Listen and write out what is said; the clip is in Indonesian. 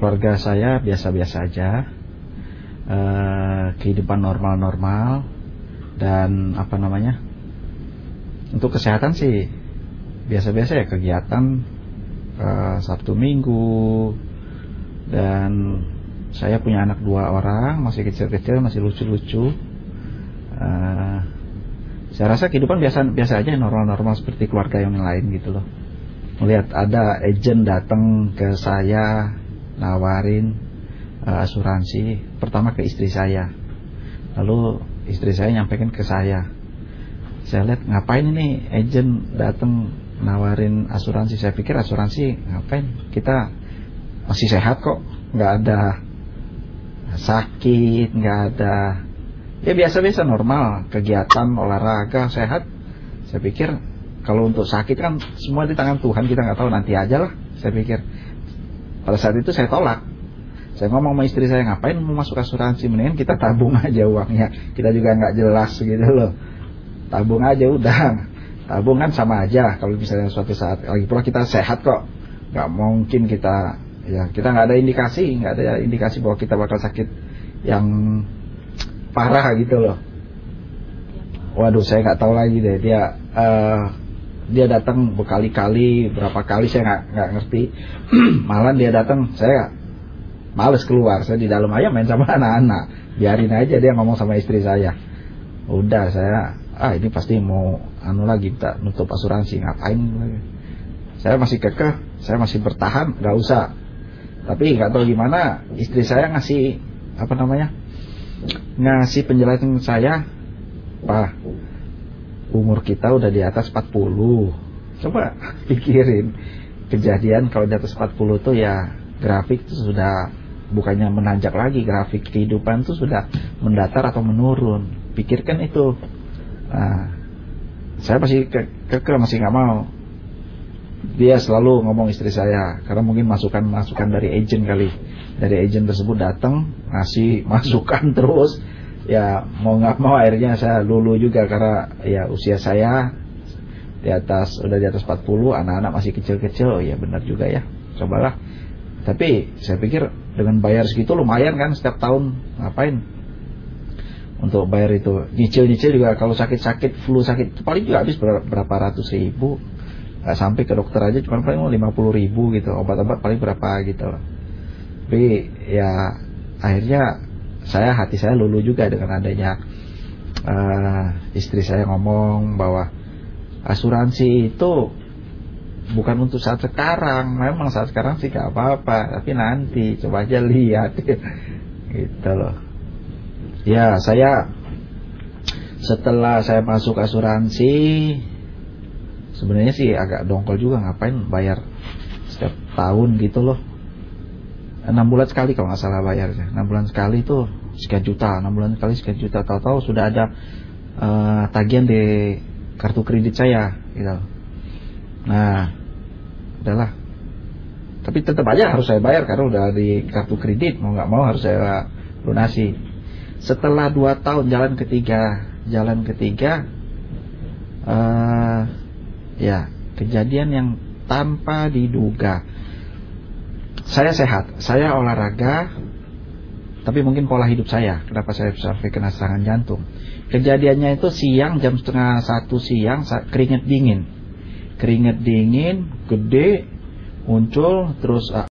keluarga saya biasa-biasa aja, uh, kehidupan normal-normal dan apa namanya? Untuk kesehatan sih biasa-biasa ya kegiatan uh, Sabtu Minggu dan saya punya anak dua orang masih kecil-kecil masih lucu-lucu. Uh, saya rasa kehidupan biasa biasa aja normal-normal seperti keluarga yang lain gitu loh melihat ada agent datang ke saya nawarin uh, asuransi pertama ke istri saya. Lalu istri saya nyampaikan ke saya. Saya lihat ngapain ini agent datang nawarin asuransi? Saya pikir asuransi ngapain? Kita masih sehat kok. Nggak ada sakit nggak ada. Ya biasa-biasa normal. Kegiatan olahraga sehat. Saya pikir kalau untuk sakit kan semua di tangan Tuhan. Kita nggak tahu nanti aja lah. Saya pikir pada saat itu saya tolak. Saya ngomong sama istri saya ngapain mau masuk asuransi? Mendingan kita tabung aja uangnya. Kita juga nggak jelas gitu loh. Tabung aja udah. Tabung kan sama aja. Kalau misalnya suatu saat lagi pula kita sehat kok. Nggak mungkin kita ya kita nggak ada indikasi. Nggak ada indikasi bahwa kita bakal sakit yang parah gitu loh. Waduh saya nggak tahu lagi deh. Dia uh, dia datang berkali-kali berapa kali saya nggak nggak ngerti. Malah dia datang saya males keluar. Saya di dalam aja main sama anak-anak. Biarin aja dia ngomong sama istri saya. Udah saya ah ini pasti mau anu lagi kita nutup asuransi ngapain saya masih kekeh saya masih bertahan nggak usah. Tapi nggak tahu gimana istri saya ngasih apa namanya ngasih penjelasan saya pak umur kita udah di atas 40 coba pikirin. Kejadian kalau di atas 40 tuh ya grafik tuh sudah bukannya menanjak lagi grafik kehidupan tuh sudah mendatar atau menurun. Pikirkan itu. Nah, saya masih ke keke masih nggak mau. Dia selalu ngomong istri saya karena mungkin masukan masukan dari agent kali. Dari agent tersebut datang ngasih masukan terus ya mau nggak mau akhirnya saya lulu juga karena ya usia saya di atas udah di atas 40 anak-anak masih kecil-kecil. Ya benar juga ya. Cobalah. Tapi saya pikir dengan bayar segitu lumayan kan setiap tahun. Ngapain untuk bayar itu? Nyicil-nyicil juga. Kalau sakit-sakit flu sakit paling juga habis berapa, ratus ribu. Nggak sampai ke dokter aja cuma paling lima puluh ribu gitu. Obat-obat paling berapa gitu. Tapi ya akhirnya saya hati saya lulu juga dengan adanya uh, istri saya ngomong bahwa asuransi itu bukan untuk saat sekarang. Memang saat sekarang sih gak apa-apa tapi nanti coba aja lihat. Gitu loh. Ya saya setelah saya masuk asuransi sebenarnya sih agak dongkol juga ngapain bayar setiap tahun gitu loh. Enam bulan sekali kalau nggak salah bayarnya. Enam bulan sekali tuh sekian juta enam bulan sekali sekian juta. Tahu-tahu sudah ada uh, tagihan di kartu kredit saya gitu. Nah adalah tapi tetap aja harus saya bayar karena udah di kartu kredit. Mau nggak mau harus saya lunasi. Setelah dua tahun jalan ketiga jalan ketiga uh, ya kejadian yang tanpa diduga. Saya sehat, saya olahraga, tapi mungkin pola hidup saya. Kenapa saya sampai kena serangan jantung? Kejadiannya itu siang jam setengah satu siang keringet dingin, keringet dingin, gede, muncul, terus